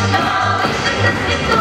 The